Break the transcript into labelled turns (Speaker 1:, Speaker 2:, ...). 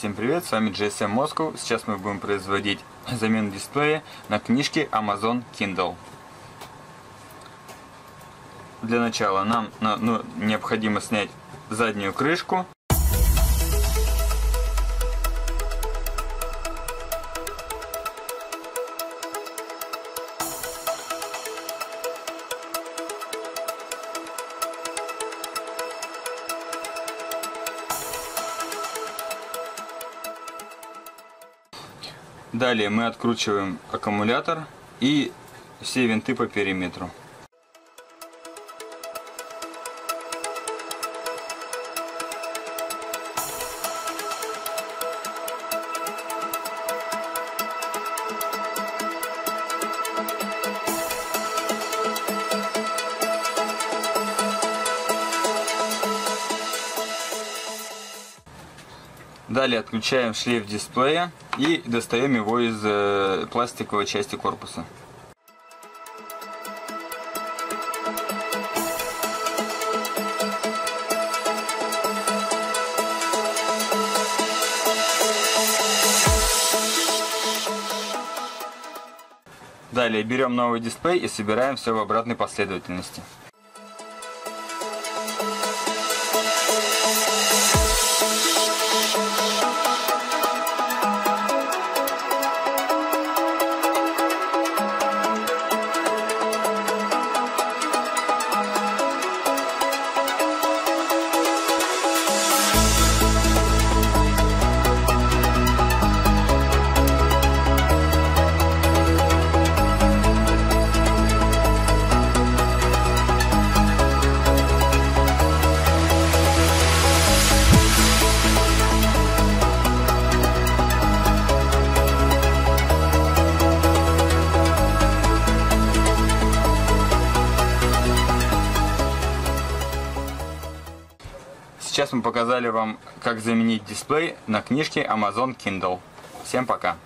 Speaker 1: Всем привет, с вами GSM Moscow. Сейчас мы будем производить замену дисплея на книжке Amazon Kindle. Для начала нам ну, необходимо снять заднюю крышку. Далее мы откручиваем аккумулятор и все винты по периметру. Далее отключаем шлейф дисплея и достаем его из э, пластиковой части корпуса. Далее берем новый дисплей и собираем все в обратной последовательности. Сейчас мы показали вам, как заменить дисплей на книжке Amazon Kindle. Всем пока!